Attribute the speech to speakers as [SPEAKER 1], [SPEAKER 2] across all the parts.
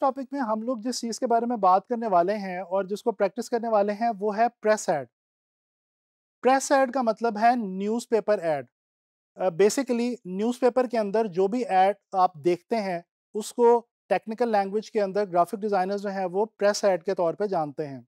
[SPEAKER 1] Topic में हम लोग जिस चीज़ के बारे में बात करने वाले हैं और जिसको प्रैक्टिस करने वाले हैं, वो है प्रेस एड प्रेस एड का मतलब है न्यूज़पेपर एड बेसिकली न्यूज़पेपर के अंदर जो भी एड आप देखते हैं, उसको टेक्निकल लैंग्वेज के अंदर ग्राफिक डिज़ाइनर्स जो हैं, वो प्रेस एड के तौर पे जानते हैं।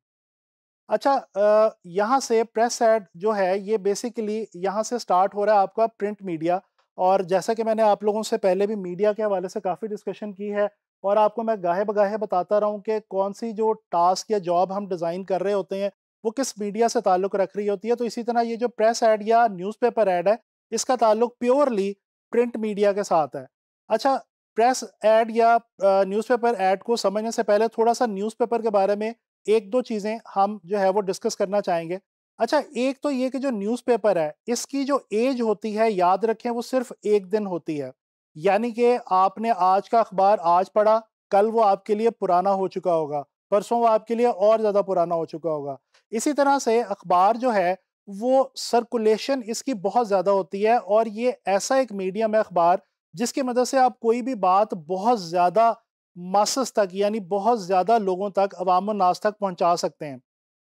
[SPEAKER 1] अच्छा यहाँ से प्रेस एड जो है, ये बेसिकली यहाँ से स्टार्ट हो रहा है आपका प्रिंट मीडिया और जैसा कि मैंने आप लोगों से पहले भी मीडिया के हवाले से काफ़ी डिस्कशन की है और आपको मैं गाहे बगाहे बताता रहा कि कौन सी जो टास्क या जॉब हम डिज़ाइन कर रहे होते हैं, वो किस मीडिया से ताल्लुक़ रख रही होती है। तो इसी तरह ये जो प्रेस ऐड या न्यूज़पेपर ऐड है, इसका ताल्लुक प्योरली प्रिंट मीडिया के साथ है। अच्छा प्रेस ऐड या न्यूज़पेपर ऐड को समझने से पहले थोड़ा सा न्यूज़पेपर के बारे में एक दो चीज़ें हम जो है वो डिस्कस करना चाहेंगे। अच्छा एक तो ये कि जो न्यूज़पेपर है, इसकी जो एज होती है, याद रखें, वो सिर्फ़ एक दिन होती है। यानी कि आपने आज का अखबार आज पढ़ा, कल वो आपके लिए पुराना हो चुका होगा, परसों वो आपके लिए और ज़्यादा पुराना हो चुका होगा। इसी तरह से अखबार जो है, वो सर्कुलेशन इसकी बहुत ज़्यादा होती है और ये ऐसा एक मीडियम है अखबार, जिसकी मदद से आप कोई भी बात बहुत ज़्यादा मासस तक यानी बहुत ज़्यादा लोगों तक अवाम नाज तक पहुँचा सकते हैं।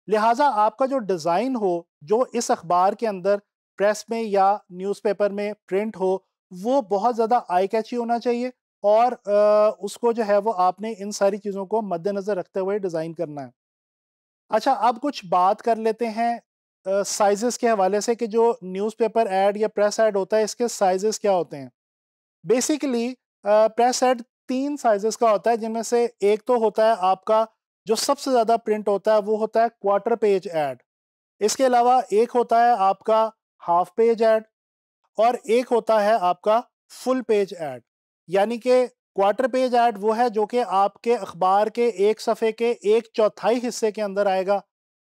[SPEAKER 1] लिहाजा आपका जो डिज़ाइन हो, जो इस अखबार के अंदर प्रेस में या न्यूज़पेपर में प्रिंट हो वो बहुत ज़्यादा आई कैची होना चाहिए और आ, उसको जो है वो आपने इन सारी चीज़ों को मद्देनज़र रखते हुए डिज़ाइन करना है। अच्छा अब कुछ बात कर लेते हैं साइजेस के हवाले से कि जो न्यूज़पेपर ऐड या प्रेस ऐड होता है इसके साइजेस क्या होते हैं? बेसिकली प्रेस ऐड तीन साइजेस का होता है जिनमें से एक तो होता है आपका जो सबसे ज़्यादा प्रिंट होता है वो होता है क्वार्टर पेज ऐड इसके अलावा एक होता है आपका हाफ़ पेज ऐड और एक होता है आपका फुल पेज ऐड यानी कि क्वार्टर पेज ऐड वो है जो कि आपके अखबार के एक सफ़े के एक चौथाई हिस्से के अंदर आएगा।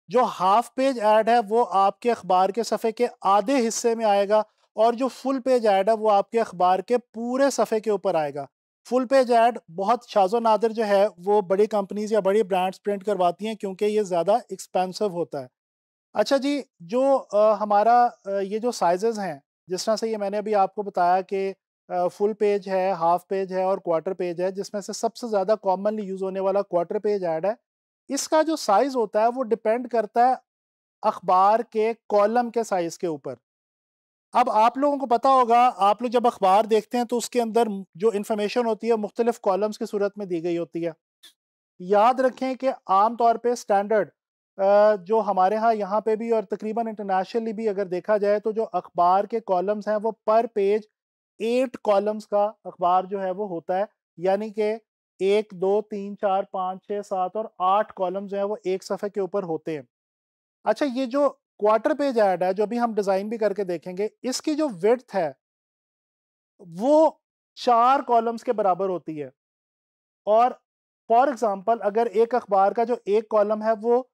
[SPEAKER 1] जो हाफ़ पेज ऐड है वो आपके अखबार के सफ़े के आधे हिस्से में आएगा और जो फुल पेज ऐड है वो आपके अखबार के पूरे सफ़े के ऊपर आएगा। फुल पेज ऐड बहुत शाजो नादर जो है वो बड़ी कंपनीज़ या बड़ी ब्रांड्स प्रिंट करवाती हैं क्योंकि ये ज़्यादा एक्सपेंसिव होता है। अच्छा जी जो आ, हमारा आ, ये जो साइजेज़ हैं जिस तरह से ये मैंने अभी आपको बताया कि फुल पेज है, हाफ़ पेज है और क्वार्टर पेज है, जिसमें से सबसे ज़्यादा कॉमनली यूज़ होने वाला क्वार्टर पेज ऐड है। इसका जो साइज़ होता है वो डिपेंड करता है अखबार के कॉलम के साइज़ के ऊपर। अब आप लोगों को पता होगा, आप लोग जब अखबार देखते हैं तो उसके अंदर जो इन्फॉर्मेशन होती है मुख्तलिफ़ कॉलम्स की सूरत में दी गई होती है। याद रखें कि आम तौर स्टैंडर्ड जो हमारे यहाँ यहाँ पे भी और तकरीबन इंटरनेशनली भी अगर देखा जाए तो जो अखबार के कॉलम्स हैं वो पर पेज एट कॉलम्स का अखबार जो है वो होता है। यानी कि एक, दो, तीन, चार, पाँच छः सात और आठ कॉलम जो है वो एक सफ़े के ऊपर होते हैं। अच्छा ये जो क्वार्टर पेज ऐड है, जो अभी हम डिज़ाइन भी करके देखेंगे, इसकी जो विड्थ है, वो चार कॉलम्स के बराबर होती है। और फॉर एग्जांपल अगर एक अखबार का जो एक कॉलम है वो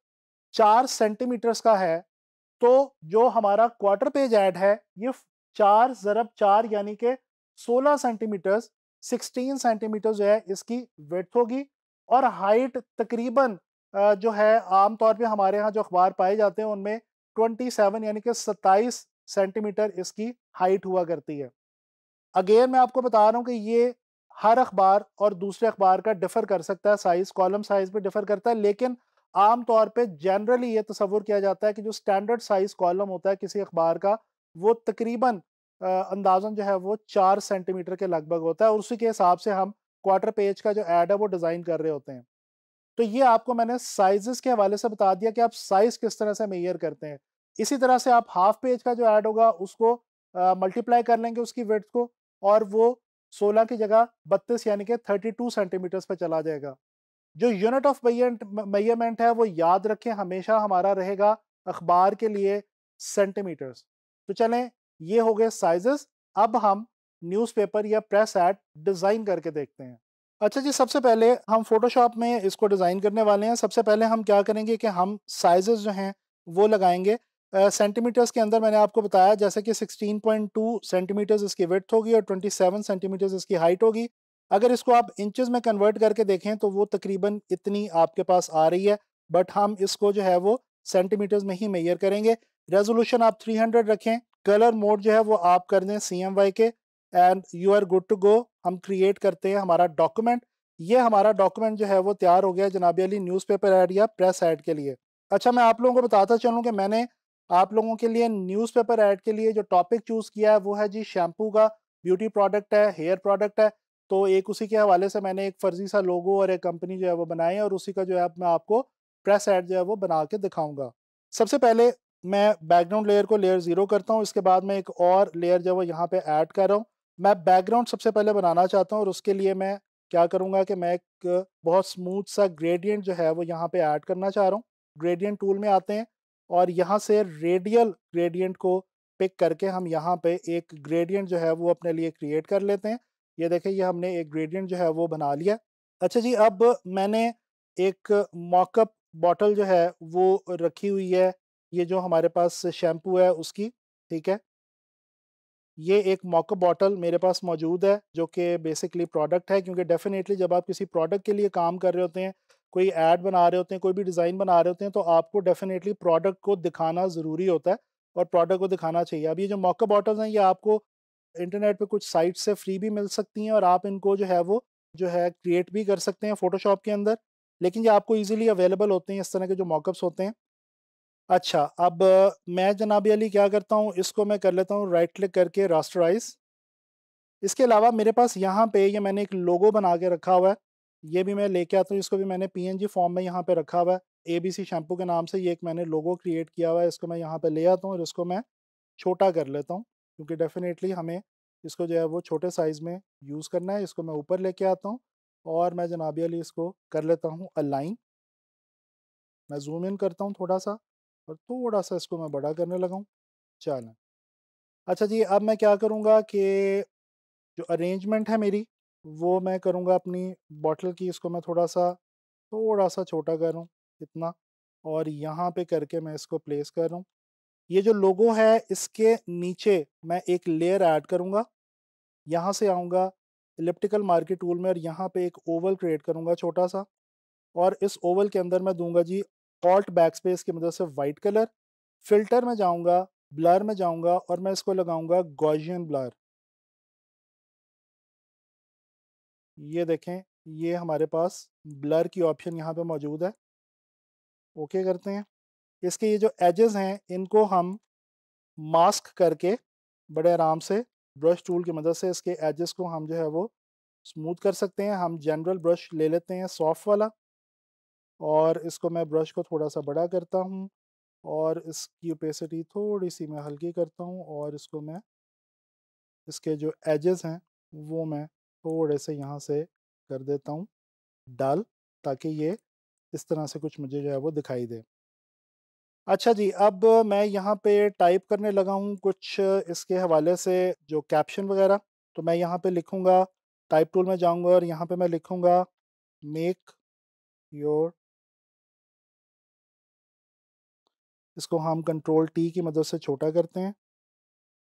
[SPEAKER 1] चार सेंटीमीटर्स का है तो जो हमारा क्वार्टर पेज ऐड है, ये चार ज़रब चार यानी कि सोलह सेंटीमीटर्स, सिक्सटीन सेंटीमीटर जो है, इसकी वेथ होगी और हाइट तकरीबन जो है, आम तौर पे हमारे यहाँ जो अखबार पाए जाते हैं, उनमें ट्वेंटी सेवन यानी कि सत्ताईस सेंटीमीटर इसकी हाइट हुआ करती है। अगेन मैं आपको बता रहा हूँ कि ये हर अखबार और दूसरे अखबार का डिफ़र कर सकता है साइज़ कॉलम साइज़ पे डिफ़र करता है, लेकिन आम तौर पे जनरली ये तस्वुर किया जाता है कि जो स्टैंडर्ड साइज़ कॉलम होता है किसी अखबार का, वो तकरीबन अंदाजन जो है वो चार सेंटीमीटर के लगभग होता है और उसी के हिसाब से हम क्वार्टर पेज का जो ऐड है वो डिज़ाइन कर रहे होते हैं। तो ये आपको मैंने साइजेस के हवाले से बता दिया कि आप साइज़ किस तरह से मेयर करते हैं। इसी तरह से आप हाफ़ पेज का जो ऐड होगा, उसको मल्टीप्लाई कर लेंगे उसकी वेट को और वो 16 की जगह 32 यानी कि 32 सेंटीमीटर्स पर चला जाएगा। जो यूनिट ऑफ़ मेयरमेंट है वो याद रखें हमेशा हमारा रहेगा अखबार के लिए सेंटीमीटर्स तो चलें ये हो गए साइजेस अब हम न्यूज़पेपर या प्रेस एड डिज़ाइन करके देखते हैं। अच्छा जी सबसे पहले हम फोटोशॉप में इसको डिज़ाइन करने वाले हैं। सबसे पहले हम क्या करेंगे कि हम साइजेस जो हैं वो लगाएँगे। सेंटीमीटर्स uh, के अंदर मैंने आपको बताया जैसे कि 16.2 सेंटीमीटर्स इसकी विड्थ होगी और 27 सेंटीमीटर्स इसकी हाइट होगी। अगर इसको आप इंचेस में कन्वर्ट करके देखें तो वो तकरीबन इतनी आपके पास आ रही है बट हम इसको जो है वो सेंटीमीटर्स में ही मेयर करेंगे। रेजोल्यूशन आप 300 रखें कलर मोड जो है वो आप कर दें C M Y K and you are good to go हम क्रिएट करते हैं हमारा डॉक्यूमेंट ये हमारा डॉक्यूमेंट जो है वो तैयार हो गया जनाबी अली न्यूज़पेपर ऐड या प्रेस ऐड के लिए। अच्छा मैं आप लोगों को बताता चलूँ कि मैंने आप लोगों के लिए न्यूज़पेपर ऐड के लिए जो टॉपिक चूज़ किया है, वो है जी शैम्पू का ब्यूटी प्रोडक्ट है हेयर प्रोडक्ट है। तो एक उसी के हवाले से मैंने एक फ़र्जी सा लोगो और एक कंपनी जो है वो बनाई है और उसी का जो है मैं आपको प्रेस एड जो है वो बना के दिखाऊँगा। सबसे पहले मैं बैकग्राउंड लेयर को लेयर ज़ीरो करता हूँ, इसके बाद मैं एक और लेयर जो है वो यहाँ पे ऐड कर रहा हूँ। मैं बैकग्राउंड सबसे पहले बनाना चाहता हूँ और उसके लिए मैं क्या करूँगा कि मैं एक बहुत स्मूथ सा ग्रेडियंट जो है वो यहाँ पे ऐड करना चाह रहा हूँ। ग्रेडियंट टूल में आते हैं और यहाँ से रेडियल ग्रेडियंट को पिक करके हम यहाँ पे एक ग्रेडियंट जो है वो अपने लिए क्रिएट कर लेते हैं। ये देखें ये हमने एक ग्रेडियंट जो है वो बना लिया। अच्छा जी, अब मैंने एक मॉकअप बॉटल जो है वो रखी हुई है, ये जो हमारे पास शैम्पू है उसकी, ठीक है? ये एक मॉकअप बॉटल मेरे पास मौजूद है, जो कि बेसिकली प्रोडक्ट है, क्योंकि डेफिनेटली जब आप किसी प्रोडक्ट के लिए काम कर रहे होते हैं, कोई ऐड बना रहे होते हैं, कोई भी डिज़ाइन बना रहे होते हैं तो आपको डेफिनेटली प्रोडक्ट को दिखाना ज़रूरी होता है और प्रोडक्ट को दिखाना चाहिए। अब ये जो मॉकअप बॉटल्स हैं, ये आपको इंटरनेट पे कुछ साइट से फ्री भी मिल सकती हैं और आप इनको जो है वो, जो है क्रिएट भी कर सकते हैं फ़ोटोशॉप के अंदर। लेकिन ये आपको ईजिली अवेलेबल होते हैं, इस तरह के जो मॉकअप्स होते हैं। अच्छा अब मैं जनाबी अली क्या करता हूँ? इसको मैं कर लेता हूँ राइट क्लिक करके रास्टराइज इसके अलावा मेरे पास यहाँ पे ये मैंने एक लोगो बना के रखा हुआ है। ये भी मैं लेके आता हूँ, इसको भी मैंने पीएनजी फॉर्म में यहाँ पे रखा हुआ है। एबीसी शैम्पू के नाम से ये एक मैंने लोगो क्रिएट किया हुआ है, इसको मैं यहाँ पे ले आता हूँ और इसको मैं छोटा कर लेता हूँ। क्योंकि डेफिनेटली हमें इसको जो है वो छोटे साइज़ में यूज़ करना है, इसको मैं ऊपर लेके आता हूँ और मैं जनाबी अली इसको कर लेता हूँ अलाइन मैं जूम इन करता हूँ थोड़ा सा और थोड़ा सा इसको मैं बड़ा करने लगा हूँ। चलें। अच्छा जी, अब मैं क्या करूँगा कि जो अरेंजमेंट है मेरी, वो मैं करूँगा अपनी बॉटल की, इसको मैं थोड़ा सा थोड़ा सा छोटा करूँ इतना और यहाँ पे करके मैं इसको प्लेस कर रहा हूँ। ये जो लोगो है, इसके नीचे मैं एक लेयर ऐड करूँगा। यहाँ से आऊँगा इलिप्टिकल मार्केट टूल में और यहाँ पे एक ओवल क्रिएट करूँगा छोटा सा और इस ओवल के अंदर मैं दूँगा जी ऑल्ट बैक स्पेस की मदद से वाइट कलर फ़िल्टर में जाऊँगा ब्लर में जाऊँगा और मैं इसको लगाऊँगा गॉजियन ब्लर ये देखें, ये हमारे पास ब्लर की ऑप्शन यहाँ पे मौजूद है। ओके करते हैं। इसके ये जो एजेस हैं, इनको हम मास्क करके बड़े आराम से ब्रश टूल की मदद से इसके एजेस को हम जो है वो स्मूथ कर सकते हैं। हम जनरल ब्रश ले लेते हैं सॉफ्ट वाला। और इसको मैं ब्रश को थोड़ा सा बड़ा करता हूँ और इसकी ओपेसिटी थोड़ी सी मैं हल्की करता हूँ और इसको मैं, इसके जो एजेस हैं, वो मैं थोड़े से यहाँ से कर देता हूँ, डाल, ताकि ये इस तरह से कुछ मुझे जो है वो दिखाई दे। अच्छा जी, अब मैं यहाँ पे टाइप करने लगा हूँ कुछ इसके हवाले से जो कैप्शन वगैरह तो मैं यहाँ पे लिखूँगा टाइप टूल में जाऊँगा और यहाँ पे मैं लिखूँगा मेक योर इसको हम कंट्रोल टी की मदद से छोटा करते हैं।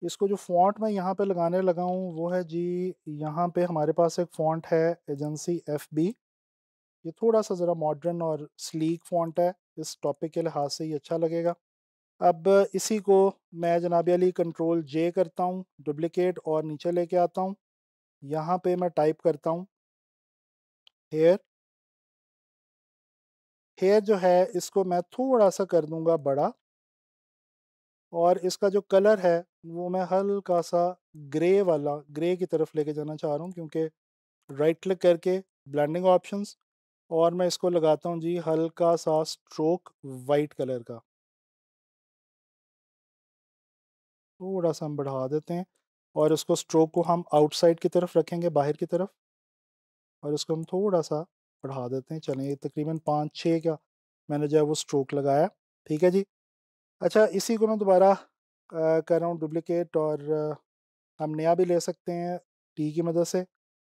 [SPEAKER 1] इसको जो फ़ॉन्ट मैं यहाँ पे लगाने लगा हूँ, वो है जी, यहाँ पे हमारे पास एक फ़ॉन्ट है एजेंसी एफ़ बी ये थोड़ा सा ज़रा मॉडर्न और स्लीक फ़ॉन्ट है। इस टॉपिक के लिहाज से ही अच्छा लगेगा। अब इसी को मैं जनाब अली कंट्रोल जे करता हूँ डुप्लिकेट और नीचे लेके आता हूँ। यहाँ पे मैं टाइप करता हूँ हेयर हेयर जो है, इसको मैं थोड़ा सा कर दूँगा बड़ा। और इसका जो कलर है, वो मैं हल्का सा ग्रे वाला ग्रे की तरफ़ लेके जाना चाह रहा हूँ, क्योंकि राइट क्लिक करके ब्लेंडिंग ऑप्शंस और मैं इसको लगाता हूँ जी हल्का सा स्ट्रोक वाइट कलर का। थोड़ा सा हम बढ़ा देते हैं और इसको स्ट्रोक को हम आउटसाइड की तरफ़ रखेंगे, बाहर की तरफ़। और इसको हम थोड़ा सा बढ़ा देते हैं, चलें ये तकरीबन पाँच छः का मैंने जो है वो स्ट्रोक लगाया, ठीक है जी? अच्छा इसी को मैं दोबारा कर रहा हूँ डुप्लिकेट और हम नया भी ले सकते हैं टी की मदद से।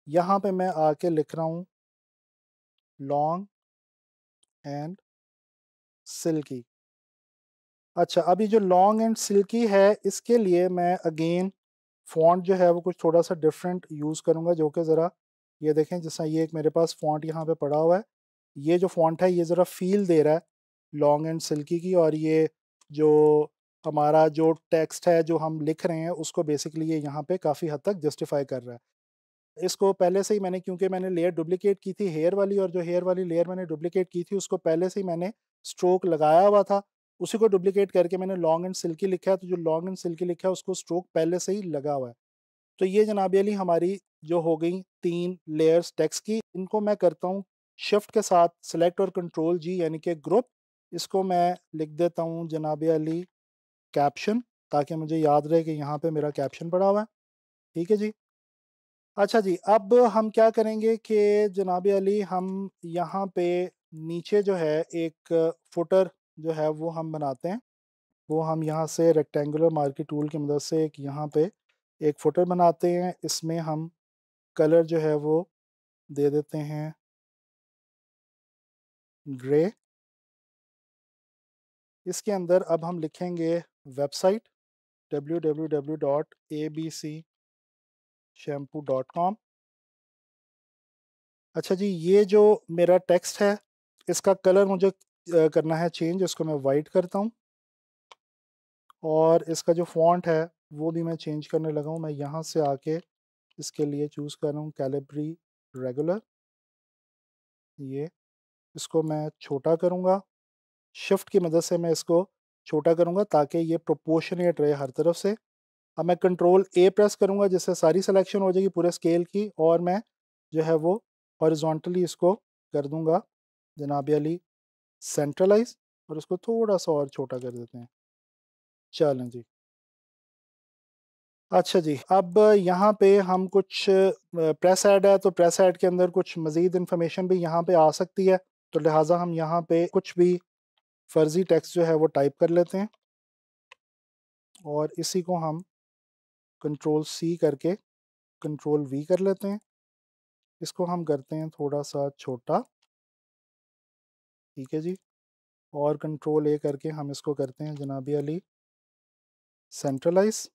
[SPEAKER 1] यहाँ पे मैं आके लिख रहा हूँ लॉन्ग एंड सिल्की। अच्छा अभी जो लॉन्ग एंड सिल्की है, इसके लिए मैं अगेन फ़ॉन्ट जो है वो कुछ थोड़ा सा डिफरेंट यूज़ करूँगा, जो कि ज़रा ये देखें, जैसा ये एक मेरे पास फ़ॉन्ट यहाँ पे पड़ा हुआ है। ये जो फ़ॉन्ट है, ये ज़रा फील दे रहा है लॉन्ग एंड सिल्की की और ये जो हमारा जो टेक्स्ट है, जो हम लिख रहे हैं, उसको बेसिकली ये यहाँ पे काफ़ी हद तक जस्टिफाई कर रहा है। इसको पहले से ही मैंने, क्योंकि मैंने लेयर डुप्लीकेट की थी हेयर वाली और जो हेयर वाली लेयर मैंने डुप्लीकेट की थी, उसको पहले से ही मैंने स्ट्रोक लगाया हुआ था। उसी को डुप्लीकेट करके मैंने लॉन्ग एंड सिल्की लिखा है तो जो लॉन्ग एंड सिल्की लिखा है, उसको स्ट्रोक पहले से ही लगा हुआ है। तो ये जनाब अली हमारी जो हो गई तीन लेयर्स टेक्स की, इनको मैं करता हूँ शिफ्ट के साथ सेलेक्ट और कंट्रोल जी यानी कि ग्रुप इसको मैं लिख देता हूँ जनाब अली कैप्शन ताकि मुझे याद रहे कि यहाँ पे मेरा कैप्शन पड़ा हुआ है। ठीक है जी? अच्छा जी, अब हम क्या करेंगे कि जनाब अली, हम यहाँ पे नीचे जो है एक फुटर जो है वो हम बनाते हैं। वो हम यहाँ से रेक्टेंगुलर मार्केट टूल की मदद से एक यहाँ पे एक फुटर बनाते हैं। इसमें हम कलर जो है वो दे देते हैं। ग्रे इसके अंदर अब हम लिखेंगे वेबसाइट www.abcshampoo.com अच्छा जी, ये जो मेरा टेक्स्ट है, इसका कलर मुझे करना है चेंज इसको मैं वाइट करता हूँ। और इसका जो फॉन्ट है, वो भी मैं चेंज करने लगा हूँ, मैं यहाँ से आके इसके लिए चूज़ कर रहा हूँ कैलिब्री रेगुलर ये, इसको मैं छोटा करूँगा। शिफ्ट की मदद से मैं इसको छोटा करूँगा, ताकि ये प्रोपोर्शनेट रहे हर तरफ़ से। अब मैं कंट्रोल ए प्रेस करूँगा, जिससे सारी सिलेक्शन हो जाएगी पूरे स्केल की, और मैं जो है वो हॉरिजॉन्टली इसको कर दूँगा, जनाब अली सेंट्रलाइज और उसको थोड़ा सा और छोटा कर देते हैं। चलें जी। अच्छा जी, अब यहाँ पे हम कुछ प्रेस ऐड है तो प्रेस ऐड के अंदर कुछ मज़ीद इन्फॉर्मेशन भी यहाँ पे आ सकती है तो लिहाजा हम यहाँ पे कुछ भी फर्जी टेक्स्ट जो है वो टाइप कर लेते हैं। और इसी को हम कंट्रोल सी करके कंट्रोल वी कर लेते हैं। इसको हम करते हैं थोड़ा सा छोटा। ठीक है जी? और कंट्रोल ए करके हम इसको करते हैं जनाबी अली। सेंट्रलाइज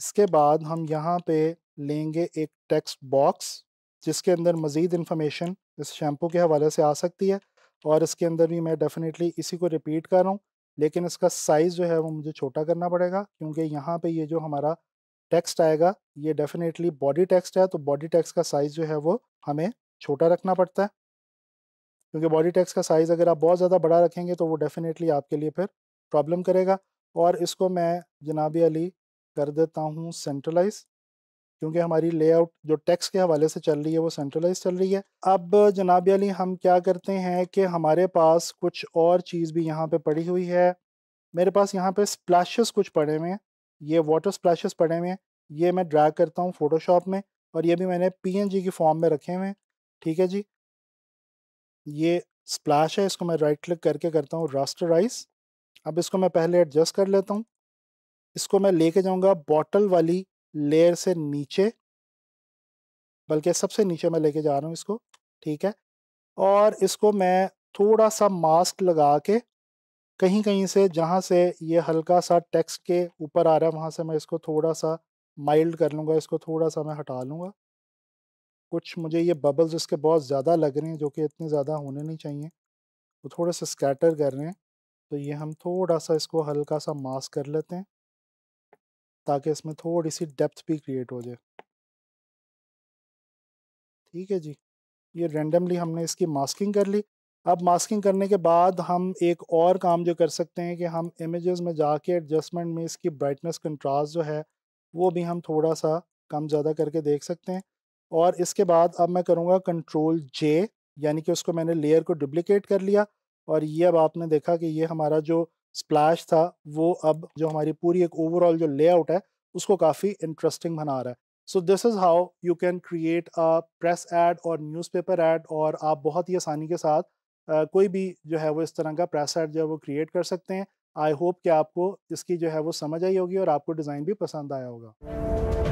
[SPEAKER 1] इसके बाद हम यहाँ पे लेंगे एक टेक्स्ट बॉक्स जिसके अंदर मज़ीद इन्फॉर्मेशन इस शैम्पू के हवाले से आ सकती है और इसके अंदर भी मैं डेफ़िनेटली इसी को रिपीट कर रहा हूँ, लेकिन इसका साइज़ जो है वो मुझे छोटा करना पड़ेगा क्योंकि यहाँ पे ये जो हमारा टेक्स्ट आएगा, ये डेफ़िनेटली बॉडी टेक्स्ट है तो बॉडी टेक्स्ट का साइज़ जो है वो हमें छोटा रखना पड़ता है। क्योंकि बॉडी टेक्स्ट का साइज़ अगर आप बहुत ज़्यादा बड़ा रखेंगे तो वो डेफ़िनेटली आपके लिए फिर प्रॉब्लम करेगा। और इसको मैं जनाब अली कर देता हूँ सेंट्रलाइज़ क्योंकि हमारी लेआउट जो टैक्स के हवाले से चल रही है, वो सेंट्रलाइज चल रही है। अब जनाब अली, हम क्या करते हैं कि हमारे पास कुछ और चीज़ भी यहाँ पे पड़ी हुई है। मेरे पास यहाँ पे स्प्लैशेस कुछ पड़े हुए हैं। ये वाटर स्प्लैशेस पड़े हुए हैं। ये मैं ड्रैग करता हूँ फ़ोटोशॉप में और ये भी मैंने PNG की फॉर्म में रखे हुए हैं। ठीक है जी? ये स्प्लैश है, इसको मैं राइट क्लिक करके करता हूँ रास्टराइज अब इसको मैं पहले एडजस्ट कर लेता हूँ। इसको मैं लेके जाऊँगा बॉटल वाली लेयर से नीचे। बल्कि सबसे नीचे मैं लेके जा रहा हूँ इसको। ठीक है? और इसको मैं थोड़ा सा मास्क लगा के कहीं कहीं से, जहाँ से ये हल्का सा टेक्स्ट के ऊपर आ रहा है, वहाँ से मैं इसको थोड़ा सा माइल्ड कर लूँगा, इसको थोड़ा सा मैं हटा लूँगा। कुछ मुझे ये बबल्स इसके बहुत ज़्यादा लग रहे हैं, जो कि इतने ज़्यादा होने नहीं चाहिए। वो थोड़े से स्कैटर कर रहे हैं तो ये हम थोड़ा सा इसको हल्का सा मास्क कर लेते हैं, ताकि इसमें थोड़ी सी डेप्थ भी क्रिएट हो जाए। ठीक है जी, ये रेंडमली हमने इसकी मास्किंग कर ली। अब मास्किंग करने के बाद हम एक और काम जो कर सकते हैं कि हम इमेजेस में जाके एडजस्टमेंट में इसकी ब्राइटनेस कंट्रास्ट जो है, वो भी हम थोड़ा सा कम ज़्यादा करके देख सकते हैं। और इसके बाद अब मैं करूँगा कंट्रोल जे यानी कि उसको मैंने लेयर को डुप्लिकेट कर लिया और ये अब आपने देखा कि ये हमारा जो स्प्लैश था, वो अब जो हमारी पूरी एक ओवरऑल जो लेआउट है, उसको काफ़ी इंटरेस्टिंग बना रहा है। So this is how you can create a press ad और न्यूज़पेपर एड और आप बहुत ही आसानी के साथ कोई भी जो है वो इस तरह का प्रेस सेट जो है वो क्रिएट कर सकते हैं। आई होप कि आपको इसकी जो है वो समझ आई होगी और आपको डिज़ाइन भी पसंद आया होगा।